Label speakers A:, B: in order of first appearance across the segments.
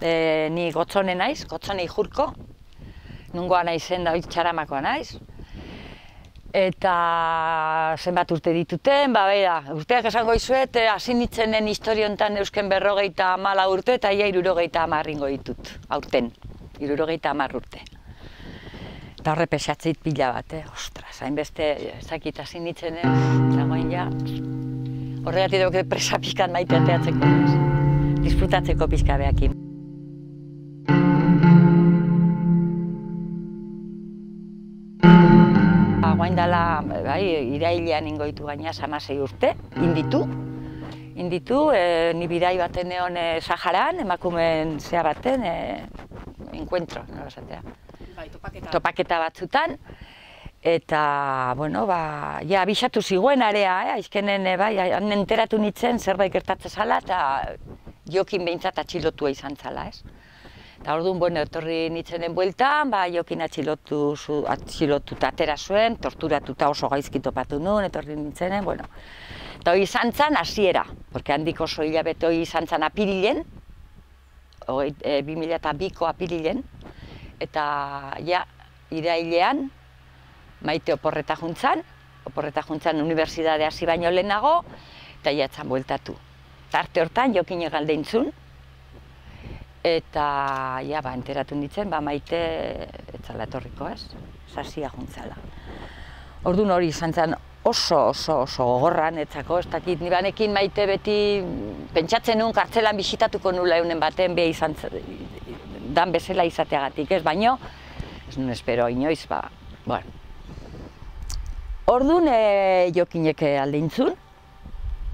A: e, ni gotzone naiz, gotzone jurko, nungoa naizen da txaramakoa naiz. Eta zenbat urte dituten, ba bera, urteak esango izuet, eh, hasi nitzenen historiontan eusken berrogeita mala urte eta ia irurogeita amarringo ditut, aurten, irurogeita amar urte. Eta horre pesatzeit pila bat, eh? ostras, hainbeste, ezakit hasi nitzenen, zagoen ja, horregatik dugu presa pizkan maite ateatzeko, disfrutatzeko pizka dela, bai, irailean ingoitu gaina samasei urte, inditu. Inditu, e, ni bidai baten egon e, Saharan, emakumen zea baten, e, enkuentro, nola esatea.
B: Bai, topaketa.
A: Topaketa batzutan. Eta, bueno, ba, ja, abisatu ziguen area, eh? aizkenen, bai, han enteratu nintzen zerbait gertatze zala, eta jokin behintzat atxilotua izan zala, ez? Eta orduan, bueno, etorri nitzenen bueltan, ba, jokin atxilotu, zu, atxilotu atera zuen, torturatuta oso gaizki topatu nuen, etorri nintzenen, bueno. Eta hori izan zan, hasiera, porque handik oso hilabete hori izan zan apirilen, hori, e, 2002ko apirilen, eta ja, irailean, maite oporreta juntzan, oporreta juntzan unibertsitate hasi baino lehenago, eta jatzan bueltatu. Tarte hortan, jokin egaldeintzun, eta ja, ba, enteratu nintzen, ba, maite etzala etorriko ez, sasia juntzala. Orduan hori izan zen oso oso oso gogorran etzako, ez dakit, ni banekin maite beti pentsatzen nuen kartzelan bisitatuko nula eunen baten beha izan dan bezala izateagatik, ez baino, ez nuen espero inoiz, ba, bueno. Orduan e, jokinek aldeintzun,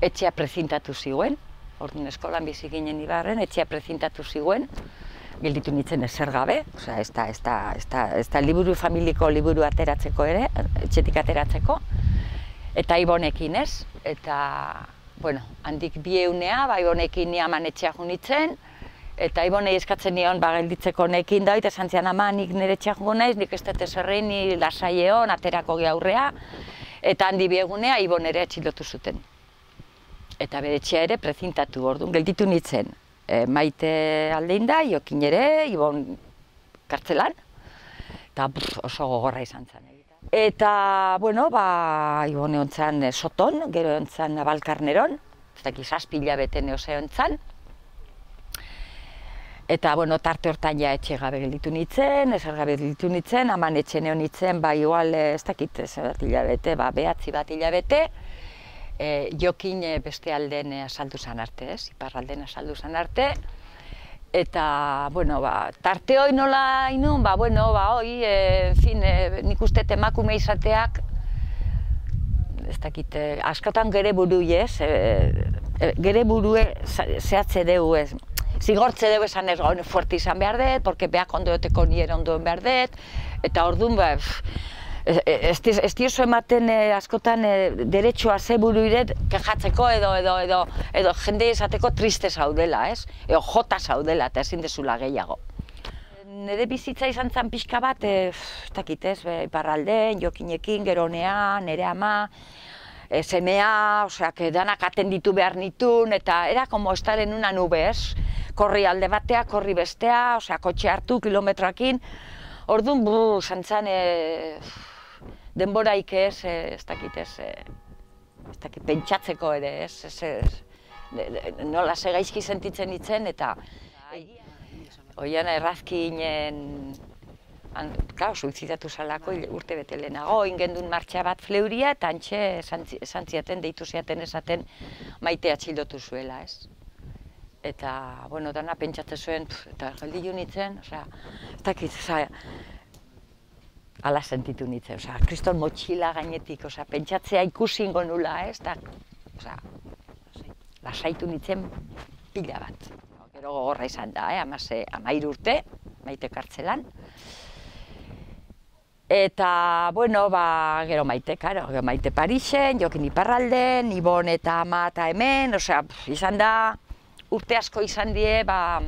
A: etxea prezintatu ziguen, orduan eskolan bizi ginen ibarren, etxea prezintatu ziguen, gelditu nintzen ezer gabe, osea, ez da, ez da, ez da, ez da liburu familiko liburu ateratzeko ere, etxetik ateratzeko, eta ibonekin ez, eta, bueno, handik bi eunea, ba, ibonekin ni aman etxea junitzen, eta ibonei eskatzen nion ba, gelditzeko nekin da, eta esan zian ama nik nire etxea naiz, nik ez dut ni lasaieon, aterako aurrea, eta handi bi egunea ibon ere atxilotu zuten. Eta bere etxea ere prezintatu orduan, gelditu nintzen, e, maite aldein da, jokin ere, ibon kartzelan, eta pff, oso gogorra izan zen. Eta, bueno, ba, ibon egon zen e, soton, gero egon zen nabalkarneron, ez dakiz aspila bete neose egon zen. Eta, bueno, tarte hortan ja etxe gabe gelditu nintzen, ezer gabe gelditu nintzen, haman etxe neon nintzen, ba, igual, ez dakit, ez bat ba, behatzi bat hilabete, e, jokin e, beste alden e, asaldu zan arte, ez, iparralden asaldu zan arte, eta, bueno, ba, tarte hoi nola inun, ba, bueno, ba, hoi, e, en fin, e, nik uste emakume izateak, ez dakit, e, askotan gere buru, ez, e, gere burue zehatze dugu, ez, zigortze dugu esan ez gaune fuerte izan behar dut, porque behak ondo duteko nire ondoen behar dut, eta orduan, ba, ez, ez dioso ematen eh, askotan eh, deretsua ze buru iret kejatzeko edo, edo, edo, edo jende esateko triste zaudela, ez? Edo jota zaudela, eta ezin dezula gehiago. Nire bizitza izan zen pixka bat, eh, ez dakit ez, iparralden, jokinekin, geronean, nire ama, e, semea, osea, que danak atenditu behar nitun, eta era como estar una nube, ez? Korri alde batea, korri bestea, osea, kotxe hartu, kilometroakin, Orduan, bu, santzan, e, denboraik ez, e, ez dakit ez, e, ez dakit, pentsatzeko ere ez, ez, ez, nola ze gaizki sentitzen ditzen, eta oian errazkinen, han, klar, suizidatu salako urte bete lehenago, ingendun martxa bat fleuria, eta antxe esan ziaten, deitu ziaten esaten maite atxildotu zuela, ez. Eta, bueno, dana pentsatzen zuen, pf, eta geldi nintzen, osea, ez dakit, osea, ala sentitu nintzen, osea, kriston motxila gainetik, osea, pentsatzea ikusi ingo nula, ez, eta, osea, lasaitu nintzen pila bat. Gero gogorra izan da, eh, amase, amair urte, maite kartzelan. Eta, bueno, ba, gero maite, karo, gero maite Parisen, jokin iparralden, Ibon eta ama eta hemen, osea, izan da, urte asko izan die, ba,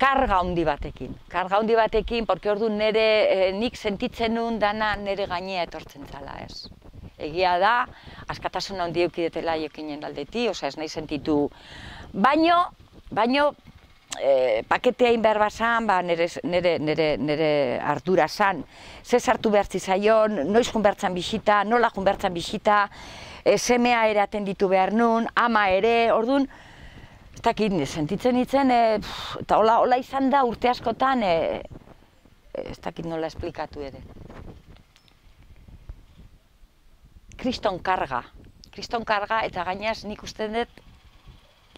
A: karga handi batekin. Karga handi batekin, porque ordu nere, eh, nik sentitzen nun dana nere gainea etortzen zala, ez. Egia da, askatasun handi eukidetela jokinen aldeti, osea ez nahi sentitu. Baino, baino, e, paketea egin behar bazan, ba, nire, nire, nire, nire ardura zan. Ze sartu behar zizaion, noiz jun behar bisita, nola jun behar bisita, e, semea ere atenditu behar nun, ama ere, orduan, ez dakit, sentitzen itzen, e, eta hola, hola izan da urte askotan, e, ez dakit nola esplikatu ere. Kriston karga, kriston karga, eta gainaz nik uste dut,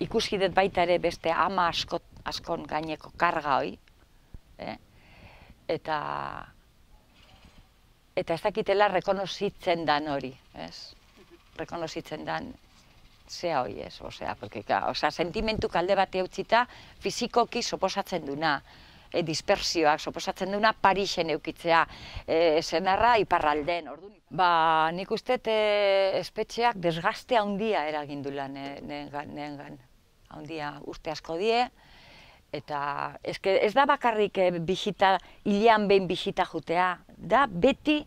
A: ikusi dut baita ere beste ama askot, askon gaineko karga hoi, eh? eta eta ez dakitela rekonozitzen dan hori, ez? Rekonozitzen dan zea hoi, ez? Osea, porque, osea, sentimentu kalde bat eutzita, fizikoki soposatzen duna, e, dispersioak, soposatzen duna Parisen eukitzea, e, zenarra iparralden, orduan. Ba, nik uste e, espetxeak desgaste handia eragindula neen gan. Handia uste asko die, Eta eske, ez da bakarrik e, bisita, hilean behin bisita jutea, da beti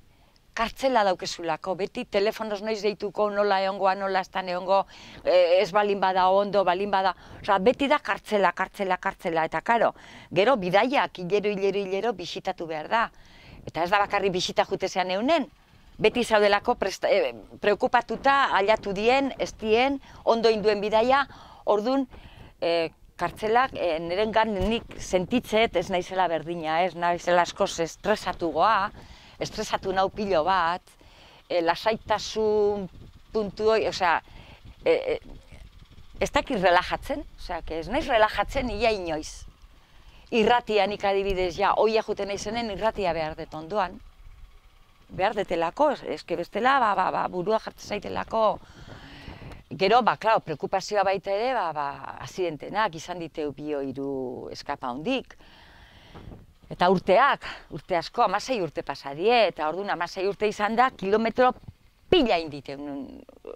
A: kartzela daukezulako, beti telefonoz noiz deituko, nola egongoa, nola ez da egongo, eh, ez balin bada ondo, balin bada, Osa, beti da kartzela, kartzela, kartzela, eta karo, gero bidaiak hilero, hilero, hilero bisitatu behar da. Eta ez da bakarrik bisita jutezean eunen, beti zaudelako presta, e, preokupatuta, aliatu dien, ez dien, ondo induen bidaia, ordun e, kartzelak e, niren gan nik sentitzet ez naizela berdina, ez naizela asko estresatu goa, estresatu nau pilo bat, e, lasaitasun puntu hoi, osea, e, e, ez dakit relajatzen, osea, ez naiz relajatzen ia inoiz. Irratia nik adibidez, ja, oia juten naizenen irratia behar dut ondoan. Behar detelako, eske bestela, ba, ba, ba, burua jartzen zaitelako, Gero, ba, klaro, preokupazioa baita ere, ba, ba, azidentenak izan diteu bio hiru eskapa hondik. Eta urteak, urte asko, amasei urte pasadie, eta orduan amasei urte izan da, kilometro pila indite.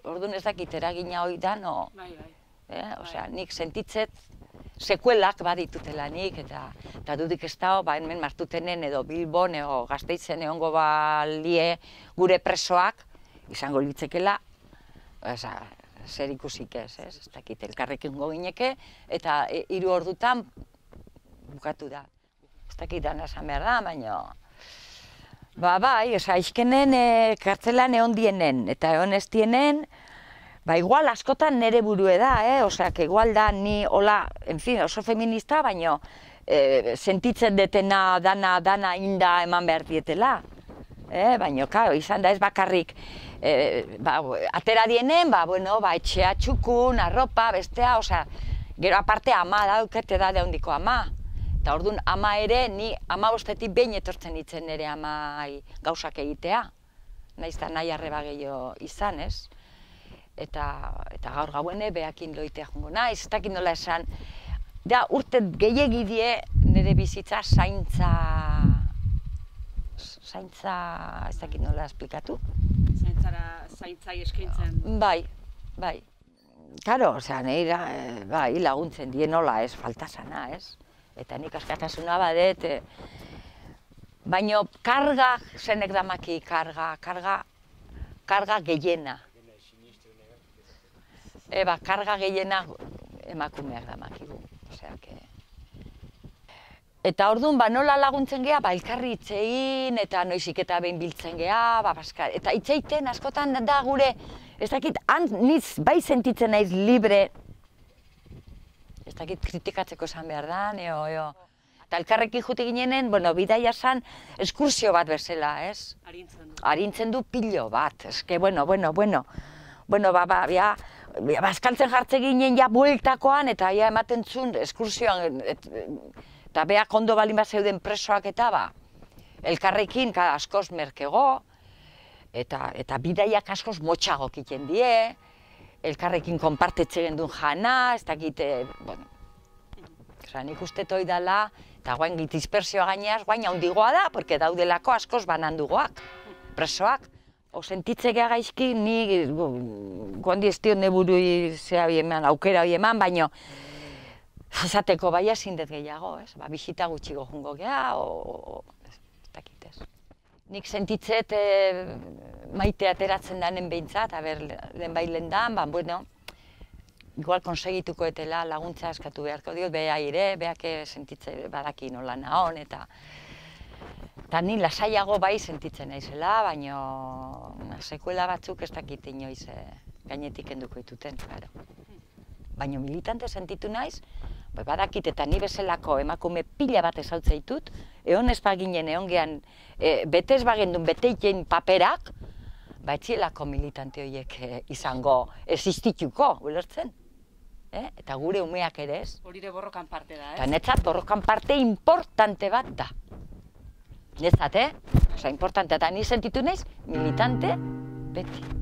A: Orduan ez dakit eragina hori da, no? Bai, bai. Eh, osea, nik sentitzet, sekuelak baditutela nik, eta, eta dudik ez da, ba, hemen martutenen edo Bilbon edo gazteitzen egongo balie gure presoak, izango litzekela, Osa, zer ikusik ez, ez, ez dakit, elkarrekin gineke, eta e, hiru ordutan bukatu da. Ez dakit dana esan behar da, baina... Ba, bai, oza, izkenen e, kartzelan egon dienen, eta egon ez dienen, ba, igual askotan nere burue da, eh? Osea, que igual da ni, hola, en fin, oso feminista, baina e, sentitzen detena, dana, dana, inda eman behar dietela. Eh? Baina, karo, izan da ez bakarrik, e, ba, atera dienen, ba, bueno, ba, etxea txukun, arropa, bestea, osea, gero aparte ama daukete da deundiko ama. Eta orduan ama ere, ni ama bostetik behin etortzen ditzen nire ama gauzak egitea. Naiz da nahi arreba gehiago izan, ez? Eta, eta gaur gauene behakin loitea jongo naiz, ez dakit nola esan. Da, urte gehiagidie nire bizitza zaintza zaintza, ez dakit nola esplikatu.
B: Zaintzara, zaintzai eskaintzen.
A: Bai, bai. Karo, osea, nahi bai, laguntzen die nola ez, falta sana, ez? Eta nik askatasuna badet, e, baino karga, zenek damaki karga, karga, karga gehiena. Eba, karga gehiena emakumeak damakigu. Osea, que... Eta orduan, ba, nola laguntzen geha, ba, elkarri itzein, eta noizik eta behin biltzen geha, ba, baska, eta itzeiten askotan da gure, ez dakit, han niz bai sentitzen naiz libre, ez dakit kritikatzeko esan behar da, neo, eo. Eta elkarrekin jute ginenen, bueno, bidaia san, eskursio bat bezala, ez?
B: Arintzen du.
A: Arintzen du pilo bat, eske, bueno, bueno, bueno, bueno, ba, ba, ja, baskaltzen jartze ginen ja bueltakoan, eta ja ematen zuen eskursioan, et, eta beak ondo balin bat zeuden presoak eta ba, elkarrekin ka, askoz merkego, eta, eta bidaiak askoz motxago kiten die, elkarrekin konpartetze gendun jana, ez dakit, bueno, Osa, nik uste toi dela, eta guain dispersioa gaineaz, guain handigoa da, porque daudelako askoz banandugoak, presoak. O sentitze geha gaizki, ni guandi ez dio neburu zea eman, aukera hori eman, baina esateko bai dut gehiago, ez? Ba, bisita gutxiko jungo geha, o, ez, dakit ez. Nik sentitzet e, maite ateratzen danen behintzat, aber, lehen bai lehen dan, ba, bueno, igual konsegituko etela laguntza eskatu beharko diot, beha ere, beak sentitze badaki nola nahon, eta eta ni lasaiago bai sentitzen naizela, baino sekuela batzuk ez dakit inoiz eh, gainetik enduko dituten, claro. Baino militante sentitu naiz, bai badakit eta ni bezalako emakume pila bat ezautza ditut, egon ez baginen, egon gehan, e, bete ez bagendun beteiten paperak, ba etxielako militante horiek eh, izango existituko, ulertzen? Eh? Eta gure umeak ere ez.
B: Horire borrokan parte da,
A: Eta
B: ez?
A: netzat borrokan parte importante bat da. Netzat, eh? Osa, importante, eta ni sentitu naiz militante beti.